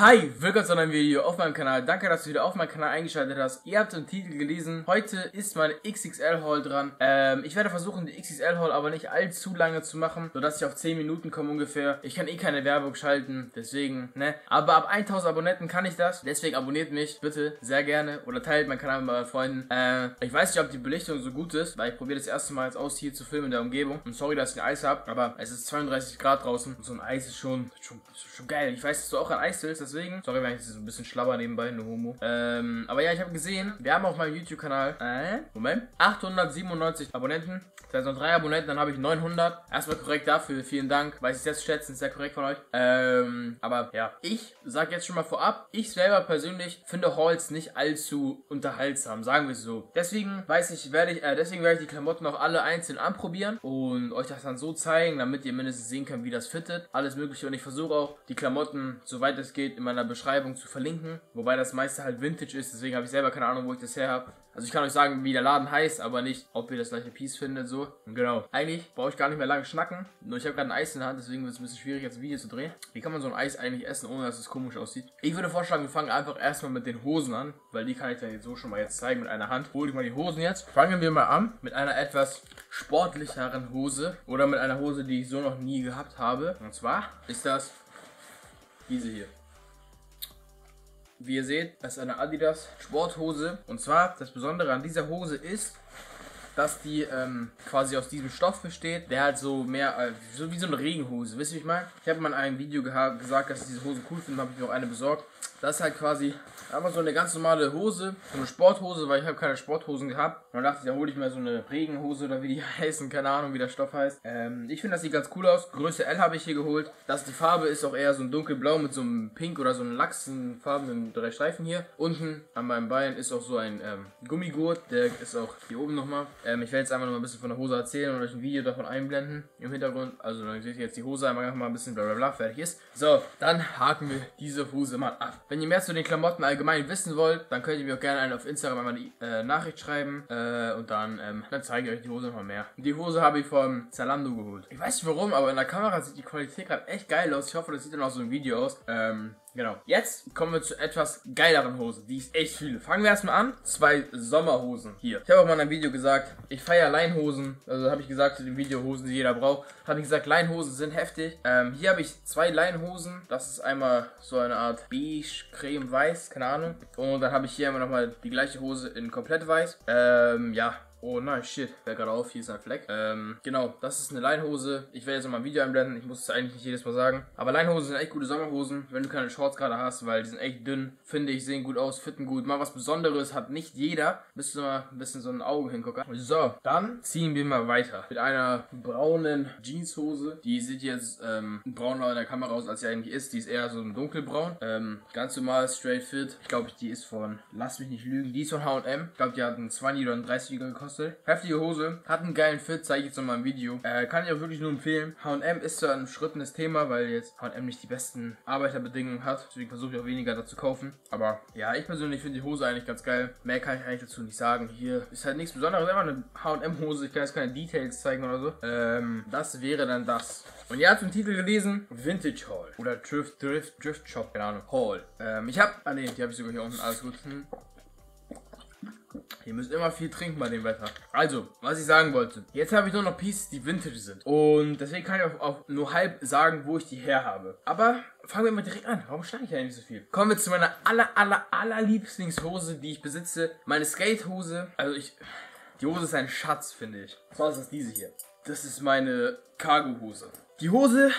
Hi, willkommen zu einem Video auf meinem Kanal. Danke, dass du wieder auf meinen Kanal eingeschaltet hast. Ihr habt den Titel gelesen. Heute ist meine XXL Haul dran. Ähm, ich werde versuchen, die XXL Haul aber nicht allzu lange zu machen, sodass ich auf 10 Minuten komme ungefähr. Ich kann eh keine Werbung schalten, deswegen, ne. Aber ab 1000 Abonnenten kann ich das. Deswegen abonniert mich bitte sehr gerne oder teilt meinen Kanal mit euren Freunden. Äh, ich weiß nicht, ob die Belichtung so gut ist, weil ich probiere das erste Mal jetzt aus, hier zu filmen in der Umgebung. Und sorry, dass ich ein Eis habe, aber es ist 32 Grad draußen und so ein Eis ist schon, schon, schon geil. Ich weiß, dass du auch ein Eis willst, deswegen. Sorry, wenn ich so ein bisschen schlabber nebenbei, nur Homo. Ähm, aber ja, ich habe gesehen, wir haben auf meinem YouTube-Kanal, äh, Moment, 897 Abonnenten. Das heißt noch drei Abonnenten, dann habe ich 900. Erstmal korrekt dafür, vielen Dank. Weiß ich zu schätzen, ist sehr korrekt von euch. Ähm, aber ja, ich sag jetzt schon mal vorab, ich selber persönlich finde Hauls nicht allzu unterhaltsam, sagen wir es so. Deswegen weiß ich, werde ich, äh, deswegen werde ich die Klamotten auch alle einzeln anprobieren und euch das dann so zeigen, damit ihr mindestens sehen könnt, wie das fittet. Alles mögliche und ich versuche auch die Klamotten, soweit es geht, in meiner Beschreibung zu verlinken. Wobei das meiste halt Vintage ist, deswegen habe ich selber keine Ahnung, wo ich das her habe. Also ich kann euch sagen, wie der Laden heißt, aber nicht, ob ihr das gleiche Piece findet, so. Und genau. Eigentlich brauche ich gar nicht mehr lange schnacken. Nur ich habe gerade ein Eis in der Hand, deswegen wird es ein bisschen schwierig, jetzt ein Video zu drehen. Wie kann man so ein Eis eigentlich essen, ohne dass es komisch aussieht? Ich würde vorschlagen, wir fangen einfach erstmal mit den Hosen an, weil die kann ich dann jetzt so schon mal jetzt zeigen mit einer Hand. Hol ich mal die Hosen jetzt. Fangen wir mal an mit einer etwas sportlicheren Hose oder mit einer Hose, die ich so noch nie gehabt habe. Und zwar ist das diese hier. Wie ihr seht, das ist eine Adidas Sporthose. Und zwar, das Besondere an dieser Hose ist, dass die ähm, quasi aus diesem Stoff besteht, der halt so mehr, äh, so wie so eine Regenhose. Wisst ihr, wie ich meine? Ich habe mal in einem Video gesagt, dass ich diese Hose cool finde, habe ich mir auch eine besorgt. Das ist halt quasi einfach so eine ganz normale Hose, so eine Sporthose, weil ich habe keine Sporthosen gehabt. Und dann dachte ich, da hole ich mir so eine Regenhose oder wie die heißen, keine Ahnung, wie der Stoff heißt. Ähm, ich finde, das sieht ganz cool aus. Größe L habe ich hier geholt. Das, die Farbe ist auch eher so ein dunkelblau mit so einem Pink oder so einem lachsenfarbenen drei Streifen hier. Unten an meinem Bein ist auch so ein ähm, Gummigurt, der ist auch hier oben nochmal. Ähm, ich werde jetzt einfach noch mal ein bisschen von der Hose erzählen und euch ein Video davon einblenden im Hintergrund. Also dann seht ihr jetzt die Hose einmal mal ein bisschen bla bla bla fertig ist. So, dann haken wir diese Hose mal ab. Wenn ihr mehr zu den Klamotten allgemein wissen wollt, dann könnt ihr mir auch gerne einen auf Instagram einmal die äh, Nachricht schreiben äh, und dann, ähm, dann zeige ich euch die Hose noch mehr. Die Hose habe ich vom Zalando geholt. Ich weiß nicht warum, aber in der Kamera sieht die Qualität gerade echt geil aus. Ich hoffe, das sieht dann auch so im Video aus. Ähm, Genau. Jetzt kommen wir zu etwas geileren Hosen, die ich echt fühle. Fangen wir erstmal an. Zwei Sommerhosen hier. Ich habe auch mal in einem Video gesagt, ich feiere Leinhosen. Also habe ich gesagt, zu den Videohosen, die jeder braucht. Habe ich gesagt, Leinhosen sind heftig. Ähm, hier habe ich zwei Leinhosen. Das ist einmal so eine Art beige, creme, weiß, keine Ahnung. Und dann habe ich hier immer nochmal die gleiche Hose in komplett weiß. Ähm, ja, Oh nein, shit. Fällt gerade auf, hier ist ein Fleck. Ähm, genau, das ist eine Leinhose. Ich werde jetzt noch mal ein Video einblenden. Ich muss es eigentlich nicht jedes Mal sagen. Aber Leinhosen sind echt gute Sommerhosen, wenn du keine Shorts gerade hast, weil die sind echt dünn. Finde ich, sehen gut aus, fitten gut. Mal was Besonderes hat nicht jeder. Bist du mal ein bisschen so ein Auge hingucken. So, dann ziehen wir mal weiter. Mit einer braunen Jeanshose. Die sieht jetzt ähm, brauner in der Kamera aus, als sie eigentlich ist. Die ist eher so ein dunkelbraun. Ähm, ganz normal, straight fit. Ich glaube, die ist von, lass mich nicht lügen, die ist von H&M. Ich glaube, die hat einen 20 oder einen 30 gekostet gekostet. Heftige Hose, hat einen geilen Fit, zeige ich jetzt nochmal im Video. Äh, kann ich auch wirklich nur empfehlen. H&M ist zwar ein schrittenes Thema, weil jetzt H&M nicht die besten Arbeiterbedingungen hat. Deswegen versuche ich auch weniger dazu kaufen. Aber ja, ich persönlich finde die Hose eigentlich ganz geil. Mehr kann ich eigentlich dazu nicht sagen. Hier ist halt nichts Besonderes, einfach eine H&M Hose. Ich kann jetzt keine Details zeigen oder so. Ähm, das wäre dann das. Und habt im Titel gelesen, Vintage Hall. Oder Drift, Drift, Drift Shop, keine Ahnung. Hall. Ähm, ich habe, ah ne, die habe ich sogar hier unten, alles gut. Hm. Ihr müsst immer viel trinken bei dem Wetter. Also, was ich sagen wollte. Jetzt habe ich nur noch Pieces, die Vintage sind. Und deswegen kann ich auch, nur halb sagen, wo ich die her habe. Aber fangen wir mal direkt an. Warum schneide ich nicht so viel? Kommen wir zu meiner aller, aller, aller Lieblingshose, die ich besitze. Meine Skatehose. Also ich... Die Hose ist ein Schatz, finde ich. Was ist das diese hier? Das ist meine Cargo-Hose. Die Hose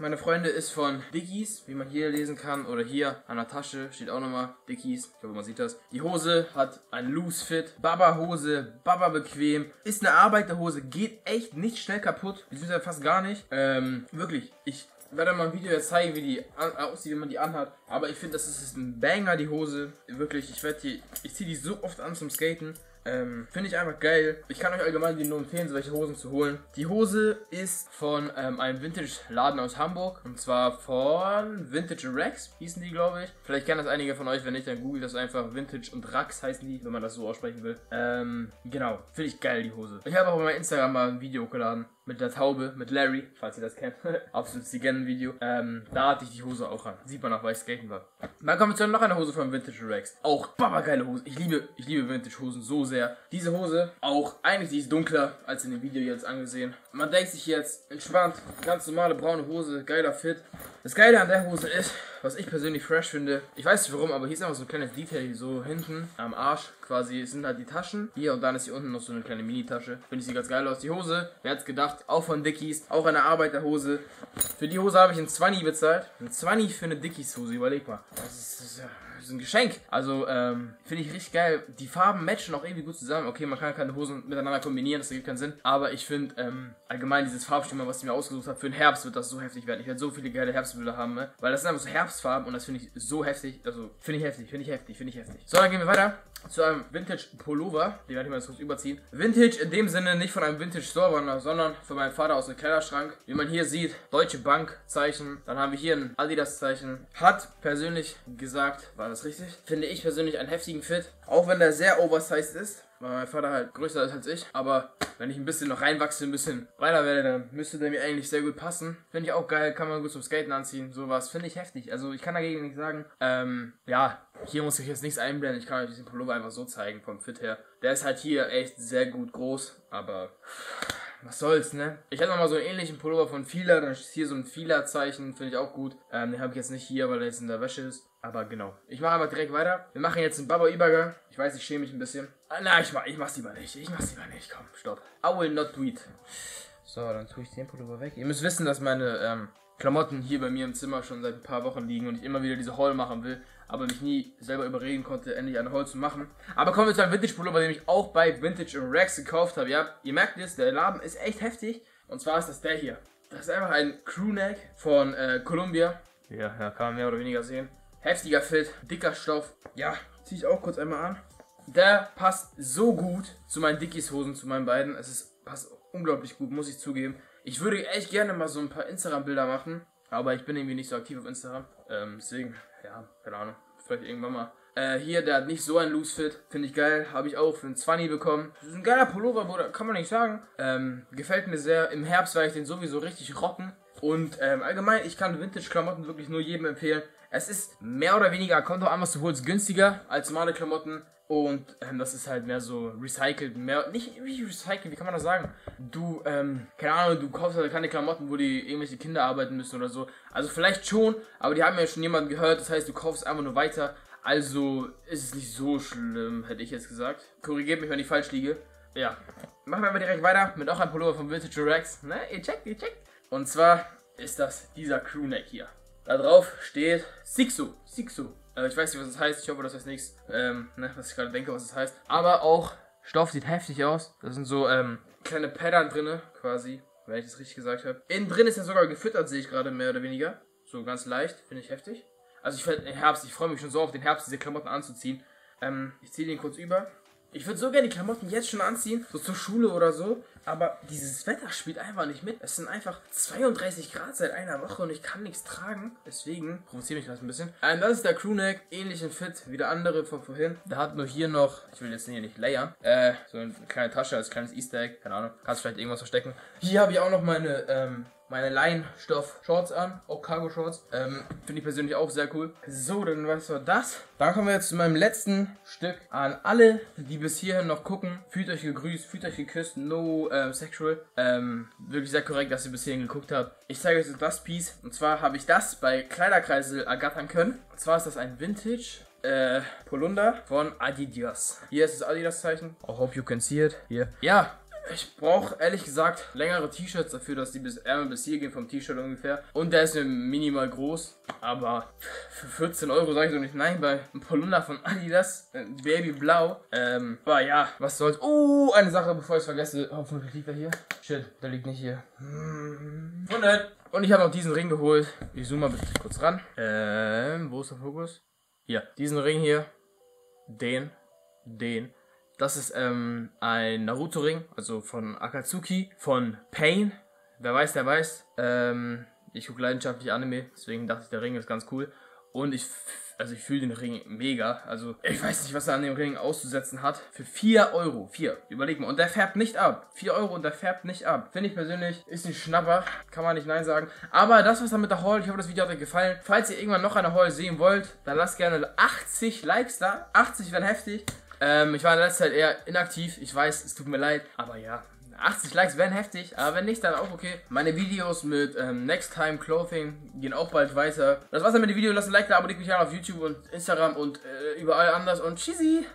meine Freunde, ist von Dickies, wie man hier lesen kann. Oder hier an der Tasche steht auch nochmal Dickies. Ich glaube, man sieht das. Die Hose hat ein Loose Fit. Baba-Hose, Baba bequem. Ist eine Arbeiterhose, geht echt nicht schnell kaputt. Beziehungsweise fast gar nicht. Ähm, wirklich, ich werde mal ein Video jetzt zeigen, wie die aussieht, wenn man die anhat. Aber ich finde, das ist ein Banger, die Hose. Wirklich, ich werde die, ich ziehe die so oft an zum Skaten. Ähm, Finde ich einfach geil. Ich kann euch allgemein die nur empfehlen, solche Hosen zu holen. Die Hose ist von ähm, einem Vintage-Laden aus Hamburg. Und zwar von Vintage Rex, hießen die, glaube ich. Vielleicht kennen das einige von euch. Wenn nicht, dann googelt das einfach. Vintage und Rax heißen die, wenn man das so aussprechen will. Ähm, genau. Finde ich geil, die Hose. Ich habe auch auf meinem Instagram mal ein Video hochgeladen mit der Taube, mit Larry, falls ihr das kennt. Absolutes Legenden-Video. Ähm, da hatte ich die Hose auch an. Sieht man auch, weil ich skaten war. Dann kommen wir zu noch einer Hose von Vintage Rex. Auch geile Hose. Ich liebe, ich liebe Vintage-Hosen so sehr. Diese Hose, auch eigentlich die ist dunkler als in dem Video jetzt angesehen. Man denkt sich jetzt, entspannt, ganz normale braune Hose, geiler Fit. Das Geile an der Hose ist, was ich persönlich fresh finde, ich weiß nicht warum, aber hier ist einfach so ein kleines Detail so hinten am Arsch quasi sind halt die Taschen. Hier und dann ist hier unten noch so eine kleine Mini-Tasche. Finde ich sie ganz geil aus. Die Hose, wer hat's gedacht, auch von Dickies, auch eine Arbeiterhose. Für die Hose habe ich ein 20 bezahlt. Ein 20 für eine Dickies-Hose, überleg mal. Das ist, das ist ein Geschenk. Also, ähm, finde ich richtig geil. Die Farben matchen auch irgendwie gut zusammen. Okay, man kann keine Hosen miteinander kombinieren, das ergibt keinen Sinn. Aber ich finde, ähm, allgemein dieses Farbschema, was ich mir ausgesucht habe, für den Herbst wird das so heftig werden. Ich werde so viele geile Herbstbilder haben, ne? Weil das sind einfach so Herbstfarben und das finde ich so heftig. Also, finde ich heftig, finde ich heftig, finde ich heftig. So, dann gehen wir weiter zu einem Vintage Pullover. Den werde ich mal kurz überziehen. Vintage in dem Sinne nicht von einem Vintage Store, sondern von meinem Vater aus dem Kleiderschrank. Wie man hier sieht, Deutsche Bank Zeichen. Dann haben wir hier ein Adidas Zeichen. Hat persönlich gesagt, war das richtig? Finde ich persönlich einen heftigen Fit. Auch wenn der sehr oversized ist weil mein Vater halt größer ist als ich. Aber wenn ich ein bisschen noch reinwachse, ein bisschen breiter werde, dann müsste der mir eigentlich sehr gut passen. Finde ich auch geil, kann man gut zum Skaten anziehen, sowas. Finde ich heftig. Also ich kann dagegen nicht sagen. Ähm, ja, hier muss ich jetzt nichts einblenden. Ich kann euch diesen Pullover einfach so zeigen vom Fit her. Der ist halt hier echt sehr gut groß, aber was soll's, ne? Ich hätte noch mal so einen ähnlichen Pullover von Fila, dann ist hier so ein Fila-Zeichen, finde ich auch gut. Ähm, den habe ich jetzt nicht hier, weil er jetzt in der Wäsche ist. Aber genau. Ich mache einfach direkt weiter. Wir machen jetzt einen Baba-Übergang. Ich weiß, ich schäme mich ein bisschen. Ah, na, ich, mach, ich mach's lieber nicht. Ich mach's lieber nicht. Komm, stopp. I will not do it. So, dann tue ich den Pullover weg. Ihr müsst wissen, dass meine ähm, Klamotten hier bei mir im Zimmer schon seit ein paar Wochen liegen und ich immer wieder diese Haul machen will, aber mich nie selber überreden konnte, endlich eine Haul zu machen. Aber kommen wir zu einem Vintage-Pullover, den ich auch bei Vintage Rex gekauft habe. Ja, ihr merkt es, der Laden ist echt heftig. Und zwar ist das der hier. Das ist einfach ein Crewneck von äh, Columbia. Ja, ja, kann man mehr oder weniger sehen. Heftiger Fit, dicker Stoff. Ja, ziehe ich auch kurz einmal an. Der passt so gut zu meinen Dickies-Hosen, zu meinen beiden. Es ist, passt unglaublich gut, muss ich zugeben. Ich würde echt gerne mal so ein paar Instagram-Bilder machen, aber ich bin irgendwie nicht so aktiv auf Instagram. Ähm, deswegen, ja, keine Ahnung, vielleicht irgendwann mal. Äh, hier, der hat nicht so ein Loose Fit, finde ich geil, habe ich auch für einen 20 bekommen. Das ist ein geiler Pullover, Bruder, kann man nicht sagen. Ähm, gefällt mir sehr. Im Herbst werde ich den sowieso richtig rocken. Und ähm, allgemein, ich kann Vintage-Klamotten wirklich nur jedem empfehlen. Es ist mehr oder weniger, kommt auch an, was du holst, günstiger als normale Klamotten. Und ähm, das ist halt mehr so recycelt, mehr, nicht wie recycelt, wie kann man das sagen? Du, ähm, keine Ahnung, du kaufst halt keine Klamotten, wo die irgendwelche Kinder arbeiten müssen oder so. Also vielleicht schon, aber die haben ja schon jemanden gehört, das heißt, du kaufst einfach nur weiter. Also ist es nicht so schlimm, hätte ich jetzt gesagt. Korrigiert mich, wenn ich falsch liege. Ja. Machen wir aber direkt weiter mit auch einem Pullover von Vintage Rex. Ne, ihr checkt, ihr checkt. Und zwar ist das dieser Crewneck hier. Da drauf steht Sixu. Sixu. Äh, ich weiß nicht, was das heißt. Ich hoffe, das heißt nichts. Ähm, ne, was ich gerade denke, was das heißt. Aber auch Stoff sieht heftig aus. Da sind so ähm, kleine Paddern drinne, quasi, wenn ich das richtig gesagt habe. Innen drin ist er sogar gefüttert, sehe ich gerade mehr oder weniger. So ganz leicht, finde ich heftig. Also ich finde Herbst, ich freue mich schon so auf den Herbst, diese Klamotten anzuziehen. Ähm, ich ziehe den kurz über. Ich würde so gerne die Klamotten jetzt schon anziehen, so zur Schule oder so. Aber dieses Wetter spielt einfach nicht mit. Es sind einfach 32 Grad seit einer Woche und ich kann nichts tragen. Deswegen provoziere mich das ein bisschen. Und das ist der Crewneck, ähnlichen Fit wie der andere von vorhin. Der hat nur hier noch, ich will jetzt hier nicht layern, äh, so eine kleine Tasche als kleines Easter Egg. Keine Ahnung, kannst vielleicht irgendwas verstecken. Hier habe ich auch noch meine, ähm, meine Leinstoff-Shorts an, auch Cargo-Shorts. Ähm, Finde ich persönlich auch sehr cool. So, dann was war das? Dann kommen wir jetzt zu meinem letzten Stück. An alle, die bis hierhin noch gucken, fühlt euch gegrüßt, fühlt euch geküsst, no ähm, sexual. Ähm, wirklich sehr korrekt, dass ihr bis hierhin geguckt habt. Ich zeige euch das Piece. Und zwar habe ich das bei Kleiderkreisel ergattern können. Und zwar ist das ein Vintage äh, Polunder von Adidas. Hier ist das Adidas-Zeichen. I hope you can see it. Hier. Ja, ich brauche ehrlich gesagt längere T-Shirts dafür, dass die bis Ärmel bis hier gehen vom T-Shirt ungefähr. Und der ist mir minimal groß. Aber für 14 Euro sage ich so nicht nein bei einem Polunder von Adidas. Äh, Babyblau. Ähm, aber ja, was soll's. Oh, eine Sache, bevor ich es vergesse. Hoffentlich liegt er hier. Shit, der liegt nicht hier. Hm. Und ich habe noch diesen Ring geholt. Ich zoome mal bitte kurz ran. Ähm, wo ist der Fokus? Hier, diesen Ring hier. Den. Den. Das ist ähm, ein Naruto-Ring, also von Akatsuki, von Pain. Wer weiß, der weiß. Ähm, ich gucke leidenschaftlich Anime, deswegen dachte ich, der Ring ist ganz cool. Und ich Also ich fühle den Ring mega. Also ich weiß nicht, was er an dem Ring auszusetzen hat. Für 4 Euro. 4. Überleg mal. Und der färbt nicht ab. 4 Euro und der färbt nicht ab. Finde ich persönlich, ist ein Schnapper. Kann man nicht nein sagen. Aber das war's dann mit der Haul. Ich hoffe, das Video hat euch gefallen. Falls ihr irgendwann noch eine Haul sehen wollt, dann lasst gerne 80 Likes da. 80 wären heftig. Ähm, ich war in letzter Zeit eher inaktiv. Ich weiß, es tut mir leid. Aber ja, 80 Likes wären heftig, aber wenn nicht, dann auch okay. Meine Videos mit ähm, Next Time Clothing gehen auch bald weiter. Das war's dann mit dem Video. Lasst ein Like da, abonniert mich gerne auf YouTube und Instagram und äh, überall anders und tschüssi!